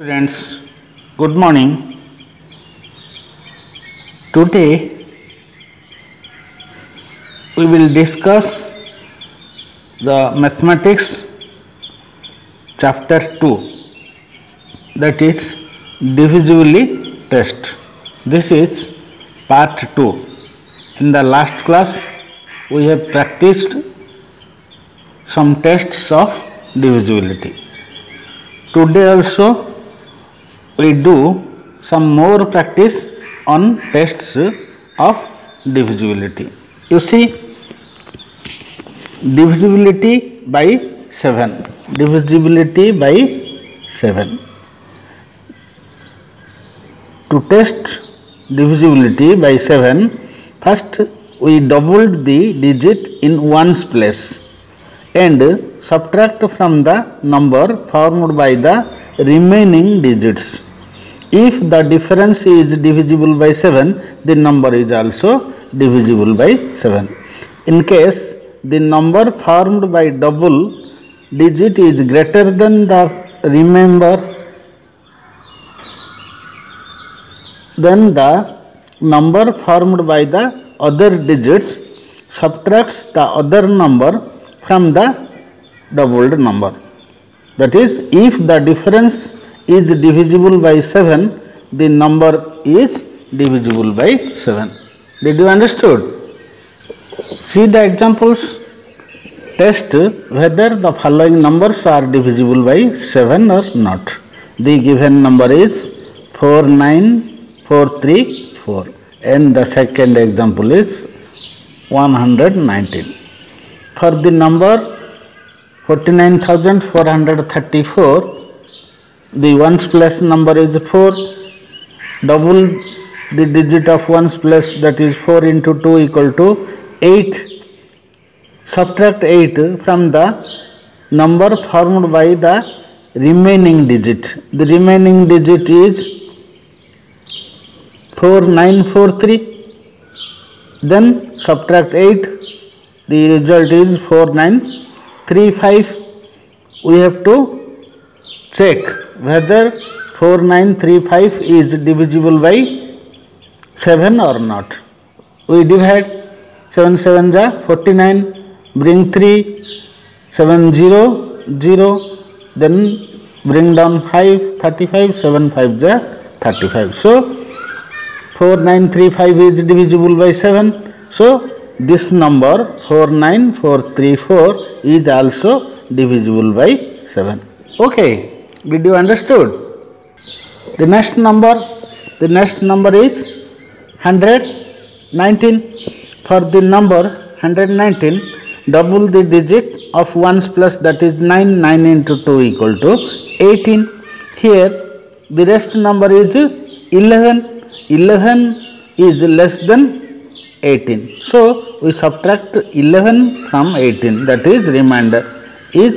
Students, good morning. Today we will discuss the mathematics chapter 2 that is divisibility test. This is part 2. In the last class we have practiced some tests of divisibility. Today also we do some more practice on tests of divisibility. You see, divisibility by 7, divisibility by 7. To test divisibility by 7, first we doubled the digit in ones place and subtract from the number formed by the remaining digits. If the difference is divisible by 7, the number is also divisible by 7. In case the number formed by double digit is greater than the remainder, then the number formed by the other digits subtracts the other number from the doubled number. That is, if the difference is divisible by 7, the number is divisible by 7. Did you understood? See the examples. Test whether the following numbers are divisible by 7 or not. The given number is 49434 and the second example is 119. For the number 49434 the ones place number is 4 double the digit of ones place that is 4 into 2 equal to 8 subtract 8 from the number formed by the remaining digit. The remaining digit is 4943 then subtract 8 the result is 4935 we have to check whether 4935 is divisible by 7 or not. We divide 7 7 ja 49 bring 3 7 0 0 then bring down 5 35 7 5 ja 35 so 4935 is divisible by 7 so this number 49434 is also divisible by 7 okay did you understood? The next number the next number is 119 for the number 119 double the digit of ones plus that is 9 9 into 2 equal to 18 here the rest number is 11 11 is less than 18 so we subtract 11 from 18 that is remainder is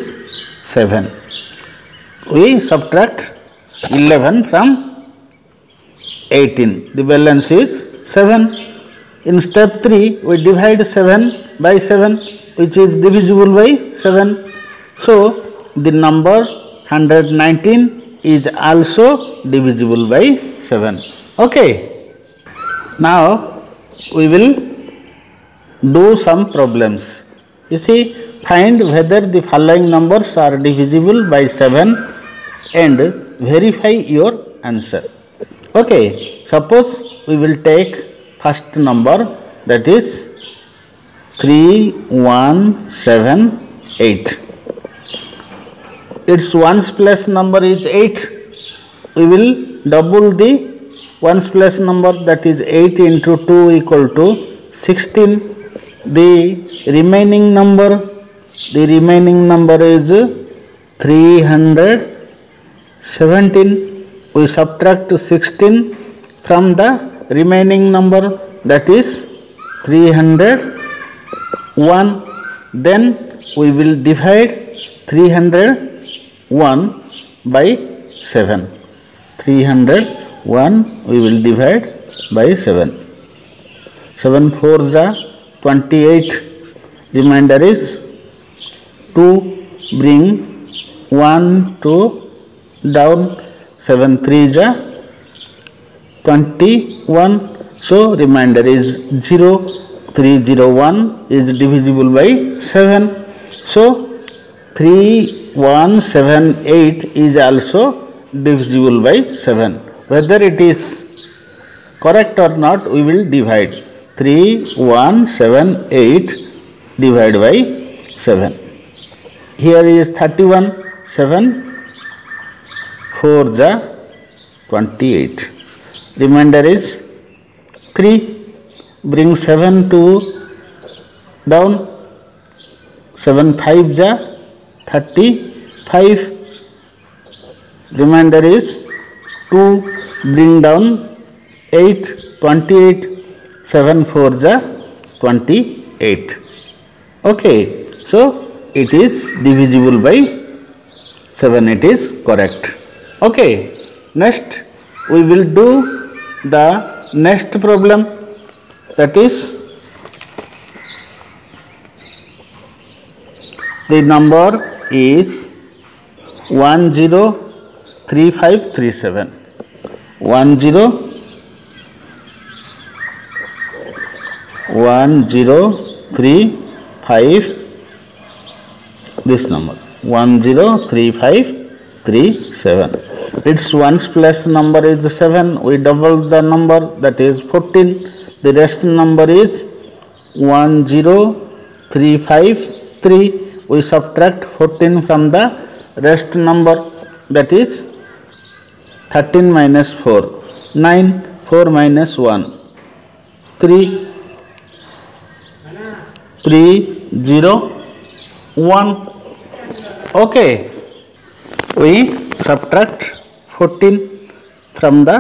7 we subtract 11 from 18 the balance is 7 in step 3 we divide 7 by 7 which is divisible by 7 so the number 119 is also divisible by 7 okay. Now we will do some problems. You see find whether the following numbers are divisible by 7 and verify your answer. Okay suppose we will take first number that is 3178 its ones place number is 8 we will double the ones place number that is 8 into 2 equal to 16 the remaining number the remaining number is 317 we subtract 16 from the remaining number that is 301 then we will divide 301 by 7 301 we will divide by 7 7 4 ja 28 remainder is 2 bring 1 2 down 7 3 is a 21 so remainder is 0 301 is divisible by 7 so 3178 is also divisible by 7 whether it is correct or not we will divide. 3178 divided by 7 here is 31 7 4 the 28 remainder is 3 bring 7 to down. 7 5 the 35 remainder is 2 bring down. 8 28 7 4 the 28 okay so it is divisible by 7 it is correct okay next we will do the next problem. That is the number is 103537 10 1035 this number 103537 its ones place number is 7 we double the number that is 14 the rest number is 10353 we subtract 14 from the rest number that is 13 minus 4 9 4 minus 1 3 3 0 1 okay. We subtract 14 from the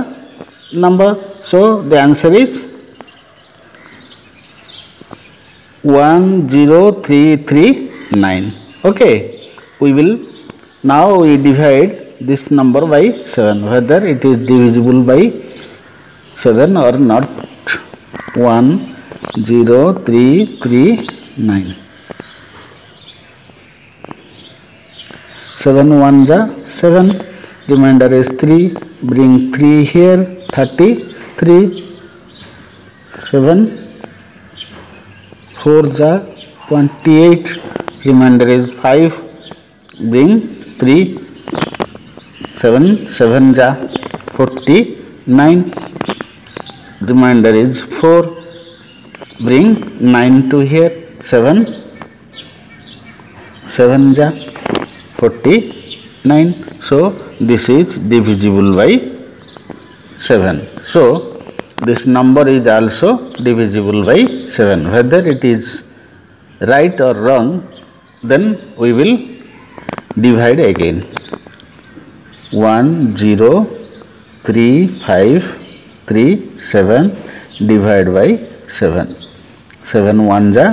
number. So the answer is 10339 okay. We will now we divide this number by 7 whether it is divisible by 7 or not. 10339 7 1 ja 7 remainder is 3 bring 3 here. 33 7 4 ja 28 remainder is 5 bring 3 7 7 ja 49 remainder is 4 bring 9 to here. 7 7 ja 49 so this is divisible by 7 so this number is also divisible by 7 whether it is right or wrong then we will divide again. 1 0 3 5 3 7 divide by 7 7 1 ja.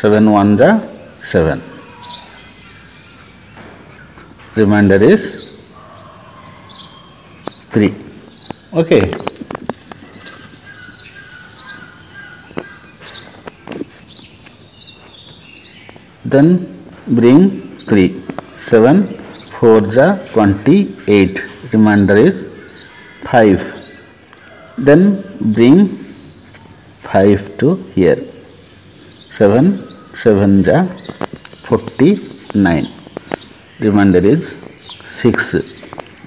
7 1 ja 7 remainder is 3 okay. Then bring 3 7 4 ja 28 remainder is 5 then bring 5 to here. 7 7 ja 49 remainder is 6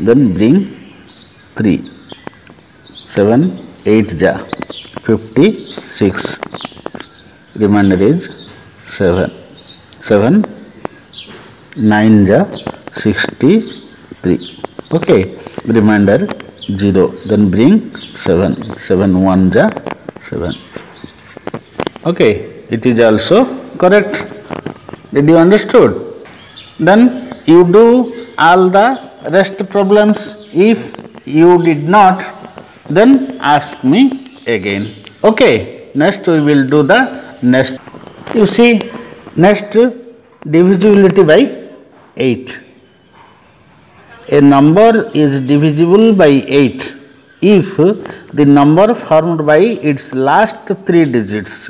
then bring 3 7 8 ja 56 remainder is 7 7 9 ja 63 okay remainder 0 then bring 7 7 1 ja 7 okay it is also correct. Did you understood then you do all the rest problems. If you did not then ask me again. Okay next we will do the next. You see next divisibility by 8 a number is divisible by 8 if the number formed by its last three digits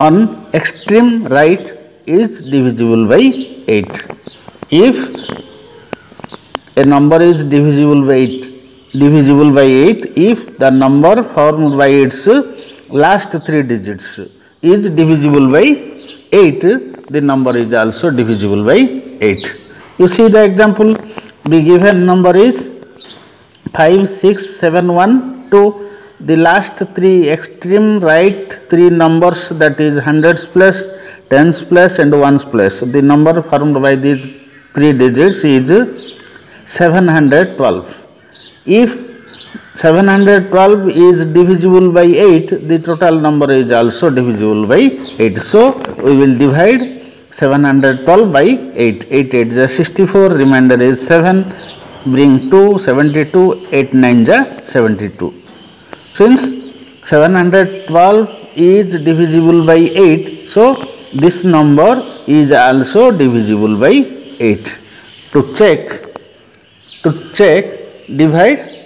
on extreme right is divisible by 8 if a number is divisible by 8 divisible by 8 if the number formed by its last three digits is divisible by 8 the number is also divisible by 8 you see the example? The given number is 5 6 7 1 2 the last three extreme right three numbers that is hundreds plus tens place plus and ones plus. The number formed by these three digits is 712 if 712 is divisible by 8 the total number is also divisible by 8 so we will divide 712 by 8 8 8 is 64 remainder is 7 bring 2 72 8 9 is 72 since 712 is divisible by 8 so this number is also divisible by 8 to check to check divide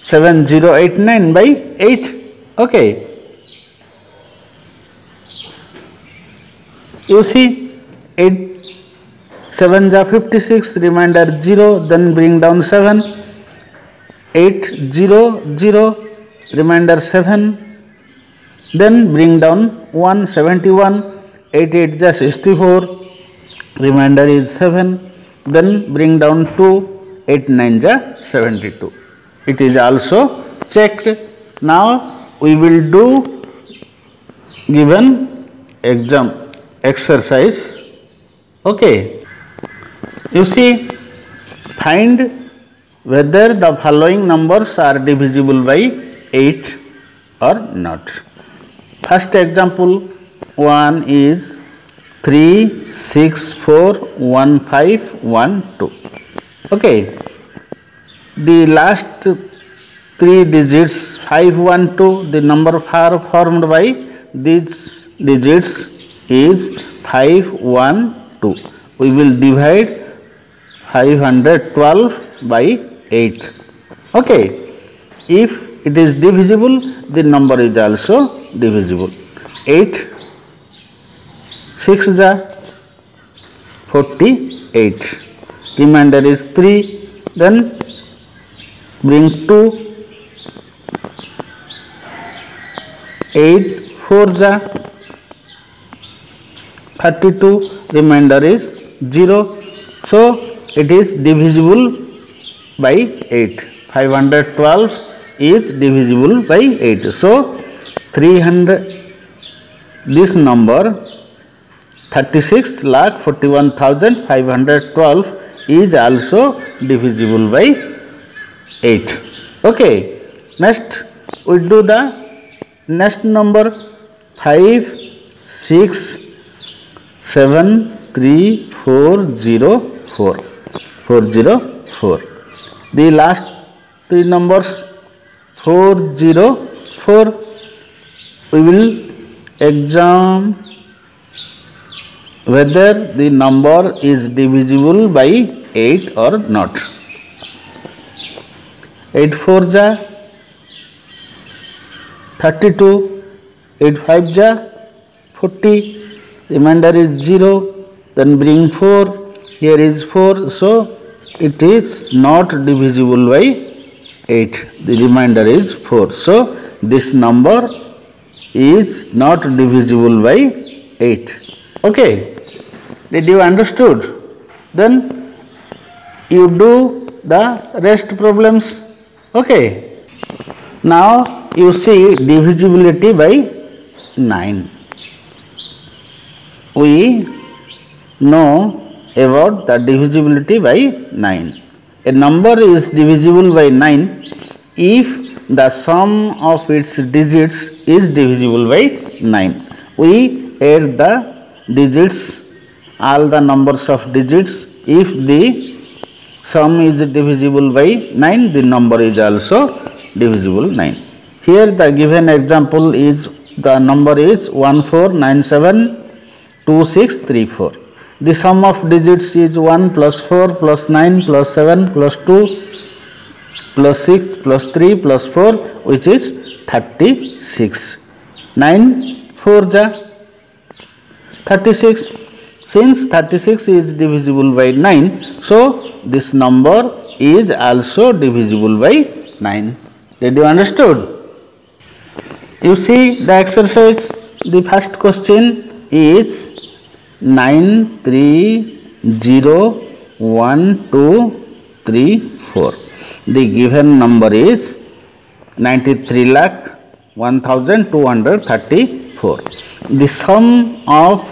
7089 by 8 okay. You see 8 7 ja 56 remainder 0 then bring down 7 8 0 0 remainder 7 then bring down 171 8 8 ja 64 remainder is 7 then bring down 2 8 9 ja 72 it is also checked. Now we will do given exam exercise. Okay. You see find whether the following numbers are divisible by 8 or not. First example one is 3 6 4 1 5 1 2 okay. The last three digits 5 1 2 the number far formed by these digits is 5 1 2 we will divide 512 by 8 okay. If it is divisible the number is also divisible. 8 6 ja 48 remainder is 3 then bring 2 8 4 ja 32 remainder is 0 so it is divisible by 8 512 is divisible by 8 so 300 this number 36 lakh 41512 is also divisible by 8 okay next we do the next number 5 6 7 3 4 0 4 4 0 4 the last three numbers 4 0 4 we will examine whether the number is divisible by 8 or not. 8 4 ja 32 8 5 ja 40 remainder is 0 then bring 4 here is 4 so it is not divisible by 8 the remainder is 4 so this number is not divisible by 8 okay did you understood? Then you do the rest problems. Okay. Now you see divisibility by 9 we know about the divisibility by 9 a number is divisible by 9 if the sum of its digits is divisible by 9 we add the digits all the numbers of digits if the sum is divisible by 9 the number is also divisible 9 here the given example is the number is 14972634 the sum of digits is 1 plus 4 plus 9 plus 7 plus 2 plus 6 plus 3 plus 4 which is 36 9 4 ja. 36 since 36 is divisible by 9 so this number is also divisible by 9 did you understood? You see the exercise? The first question is 9 3 0 1 2 3 4 the given number is 93 lakh 1234 the sum of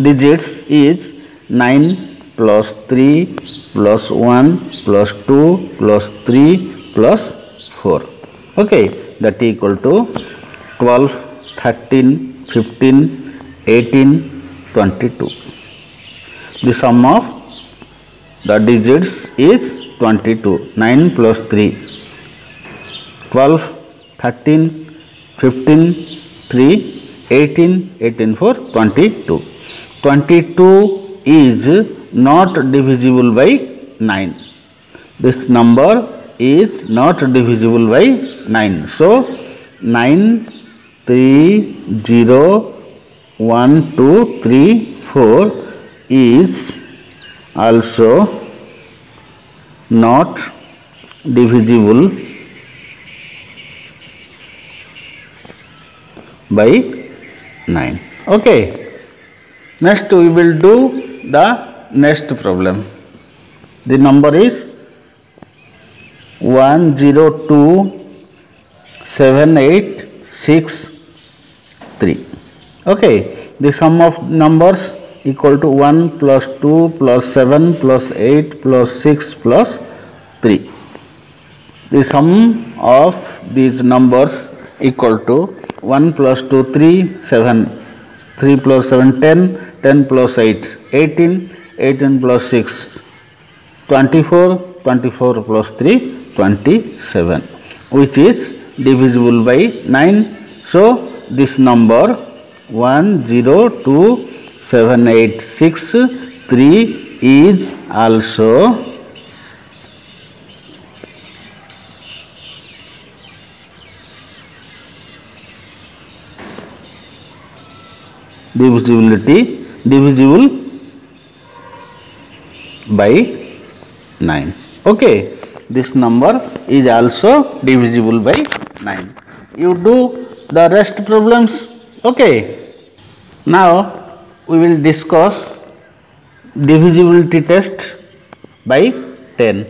digits is 9 plus 3 plus 1 plus 2 plus 3 plus 4 okay that equal to 12 13 15 18 22 the sum of the digits is 22 9 plus 3 12 13 15 3 18 18 4 22 22 is not divisible by 9 this number is not divisible by 9 so 9 3 0 1 2 3 4 is also not divisible by 9 okay next we will do the next problem. The number is 102786 okay the sum of numbers equal to 1 plus 2 plus 7 plus 8 plus 6 plus 3 the sum of these numbers equal to 1 plus 2 3 7 3 plus 7 10 10 plus 8 18 18 plus 6 24 24 plus 3 27 which is divisible by 9 so this number 102786 is also divisibility divisible by 9 okay this number is also divisible by 9 you do the rest problems. Okay now we will discuss divisibility test by 10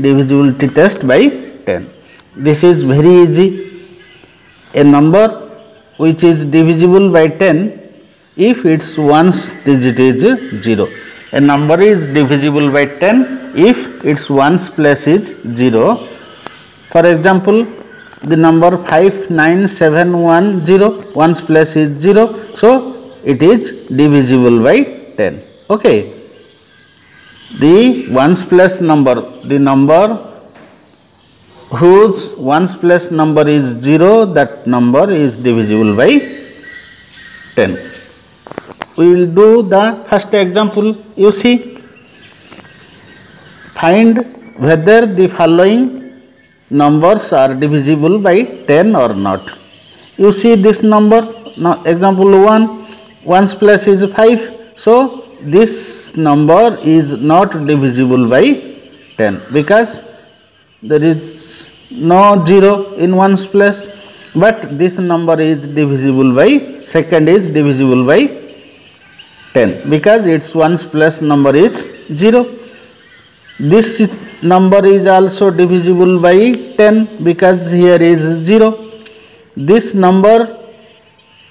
divisibility test by 10 this is very easy. A number which is divisible by 10 if its ones digit is 0. A number is divisible by 10 if its ones place is 0. For example, the number 59710 ones place is 0. So, it is divisible by 10. Okay. The ones place number, the number whose ones place number is 0 that number is divisible by 10 we will do the first example. You see find whether the following numbers are divisible by 10 or not. You see this number. Now example 1 1's place is 5 so this number is not divisible by 10 because there is no 0 in 1's place but this number is divisible by second is divisible by 10 because its ones plus number is 0. This number is also divisible by 10 because here is 0. This number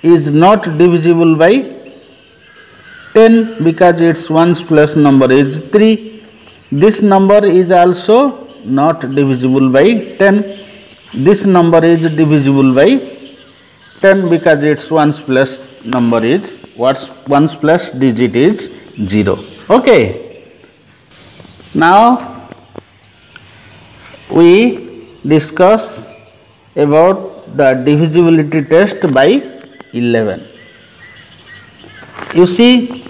is not divisible by 10 because its ones plus number is 3. This number is also not divisible by 10. This number is divisible by 10 because its ones plus number is what's 1's plus digit is 0 okay. Now we discuss about the divisibility test by 11 you see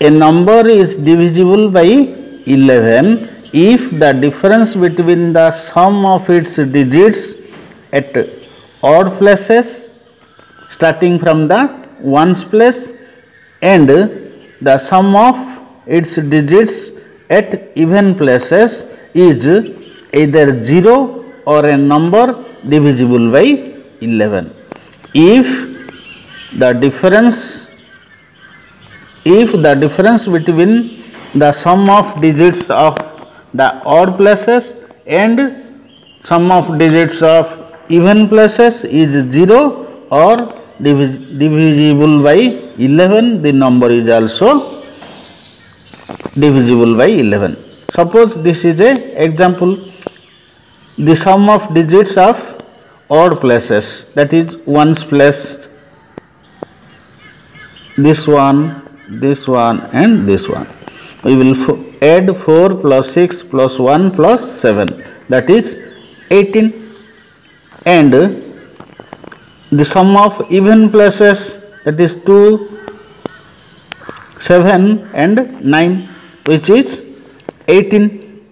a number is divisible by 11 if the difference between the sum of its digits at odd places starting from the ones place and the sum of its digits at even places is either 0 or a number divisible by 11. If the difference if the difference between the sum of digits of the odd places and sum of digits of even places is 0 or divisible by 11 the number is also divisible by 11 suppose this is a example. The sum of digits of odd places that is ones place this one this one and this one. We will add 4 plus 6 plus 1 plus 7 that is 18 and the sum of even places that is 2 7 and 9 which is 18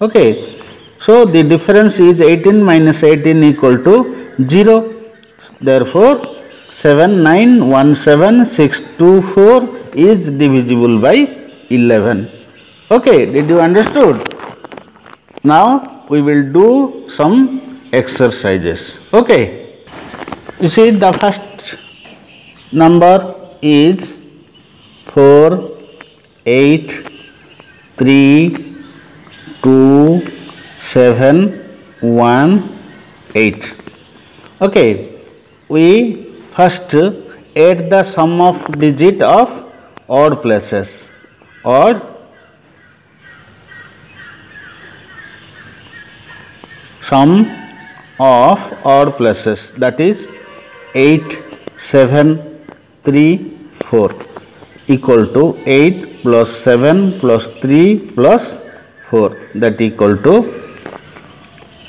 okay. So the difference is 18 minus 18 equal to 0 therefore 7917 is divisible by 11 okay. Did you understood? Now we will do some exercises. Okay you see the first number is 4 8 3 2 7 1 8 okay we first add the sum of digit of odd places. Odd sum of odd places. That is 8 7 3 4 equal to 8 plus 7 plus 3 plus 4 that equal to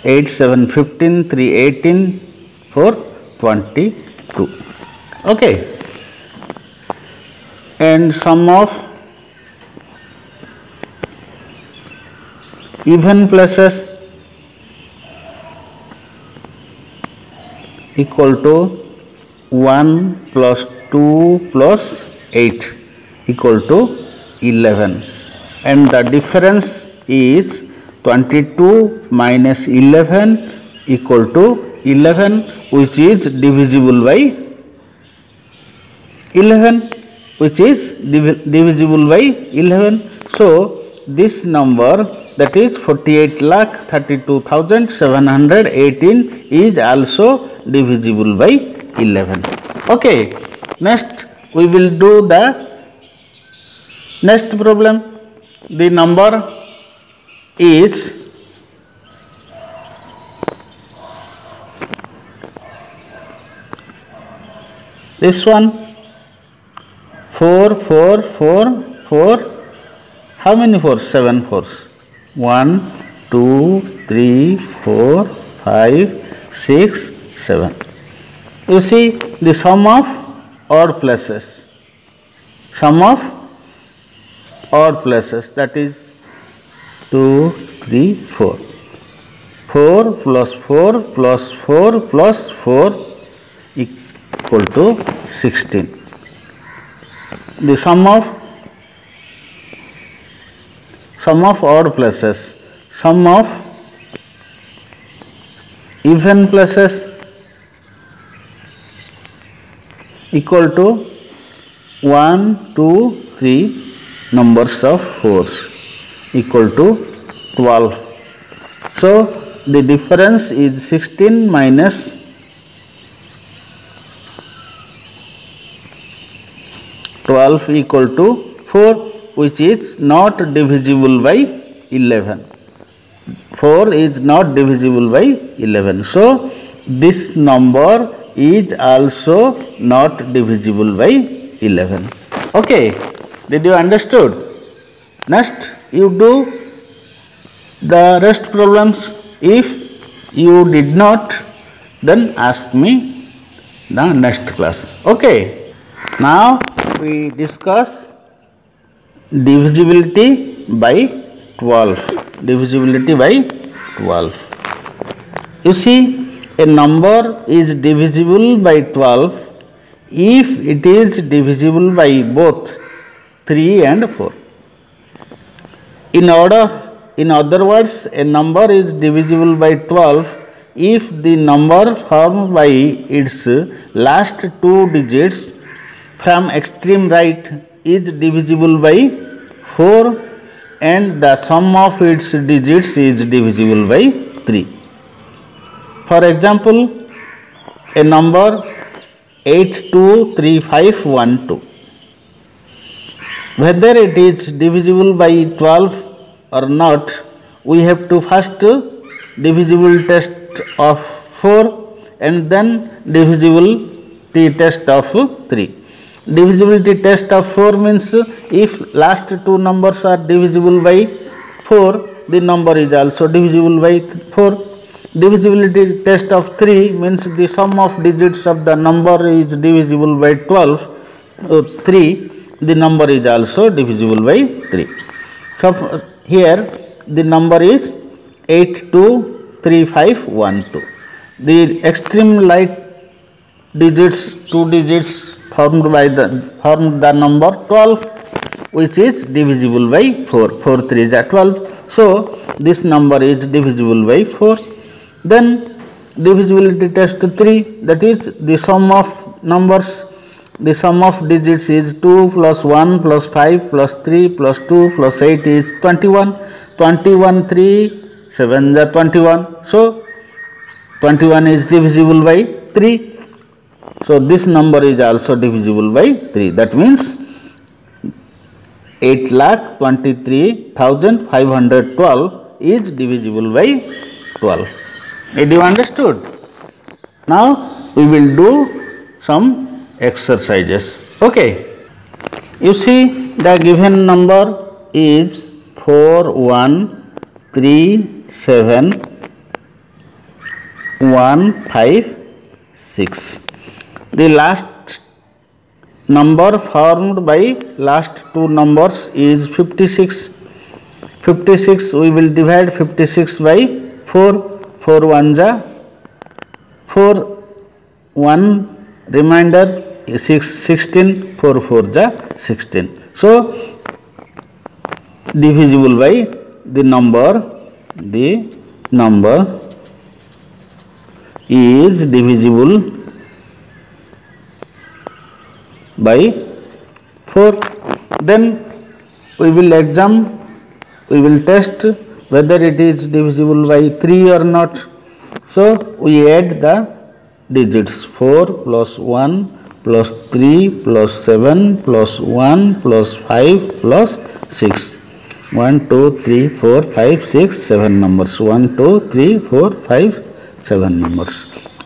8 7 15 3 18 4 22 okay. And sum of even places equal to 1 plus 2 plus 8 equal to 11 and the difference is 22 minus 11 equal to 11 which is divisible by 11 which is divisible by 11. So, this number that is 48 lakh 32,718 is also divisible by 11. Okay. Next we will do the next problem. The number is this one 4 4 4 4 how many fours 7 fours 1 2 3 4 5 6 7 you see the sum of odd places sum of odd places that is 2, 3, 4. 4 plus 4 plus 4 plus 4 equal to 16. The sum of sum of odd places, sum of even places equal to 1, 2, 3 numbers of 4s equal to 12. So, the difference is 16 minus Twelve equal to four, which is not divisible by eleven. Four is not divisible by eleven. So, this number is also not divisible by eleven. Okay, did you understood? Next you do the rest problems if you did not then ask me the next class okay now we discuss divisibility by 12 divisibility by 12 you see a number is divisible by 12 if it is divisible by both 3 and 4. In order, in other words, a number is divisible by 12 if the number formed by its last two digits from extreme right is divisible by 4 and the sum of its digits is divisible by 3. For example, a number 823512 whether it is divisible by 12 or not we have to first divisible test of 4 and then divisibility test of 3 divisibility test of 4 means if last two numbers are divisible by 4 the number is also divisible by 4 divisibility test of 3 means the sum of digits of the number is divisible by 12 uh, 3 the number is also divisible by 3. So, here the number is 823512. The extreme light digits, two digits formed by the formed the number 12 which is divisible by 4. 4 3 is 12. So, this number is divisible by 4. Then divisibility test 3 that is the sum of numbers. The sum of digits is 2 plus 1 plus 5 plus 3 plus 2 plus 8 is 21 21 3 7 is 21 so 21 is divisible by 3 so this number is also divisible by 3 that means 8 lakh 23,512 is divisible by 12 did you understood now we will do some exercises. Okay. You see the given number is 4, 1, 3, 7, 1, 5, 6. The last number formed by last two numbers is 56. 56 we will divide 56 by 4. 4 1 ja 4 1 remainder 6 16 4 4 ja 16 so divisible by the number the number is divisible by 4 then we will examine we will test whether it is divisible by 3 or not. So we add the digits 4 plus 1 plus 3 plus 7 plus 1 plus 5 plus 6 1 2 3 4 5 6 7 numbers. 1 2 3 4 5 7 numbers.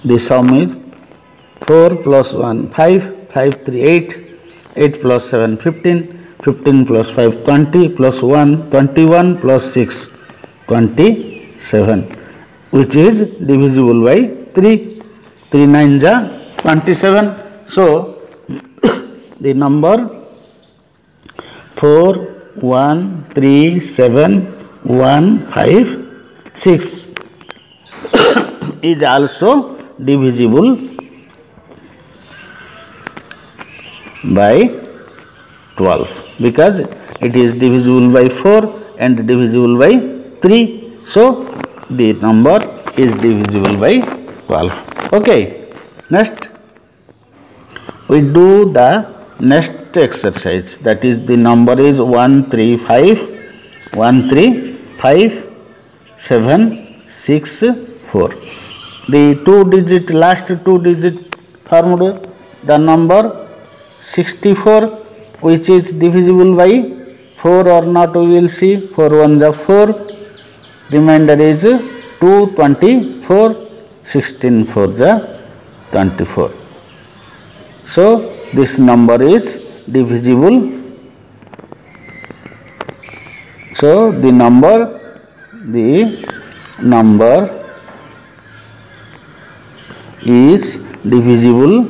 The sum is 4 plus 1 5 5 3 8 8 plus 7 15 15 plus 5 20 plus 1 21 plus 6 27 which is divisible by 3 3 9 ja 27 so the number 4 1 3 7 1 5 6 is also divisible by 12 because it is divisible by 4 and divisible by 3 so the number is divisible by 12 okay. Next. We do the next exercise. That is the number is 135 135 7 6 4 the two digit last two digit formed the number 64 which is divisible by 4 or not we will see. 4 1 is 4 remainder is 224 16 4 is 24 so this number is divisible. So the number the number is divisible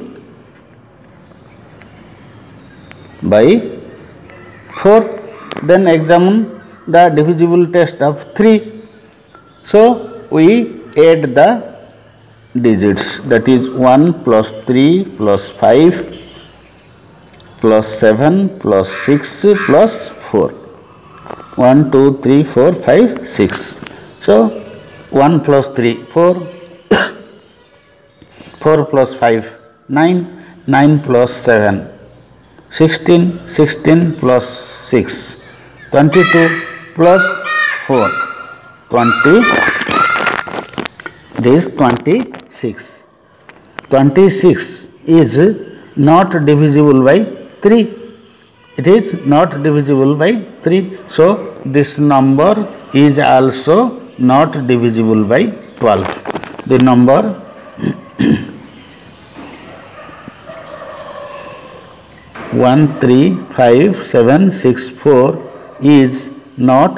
by 4 then examine the divisible test of 3 so we add the digits that is 1 plus 3 plus 5 plus 7 plus 6 plus 4. 1, 2, 3, 4, 5, 6. So 1 plus 3, 4. 4 plus 5, 9. 9 plus 7, 16. 16 plus 6, 22 plus 4, 20. It is 26. 26 is not divisible by 3 it is not divisible by 3 so this number is also not divisible by 12 the number one three five seven six four is not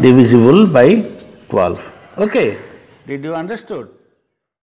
divisible by 12 okay. Did you understood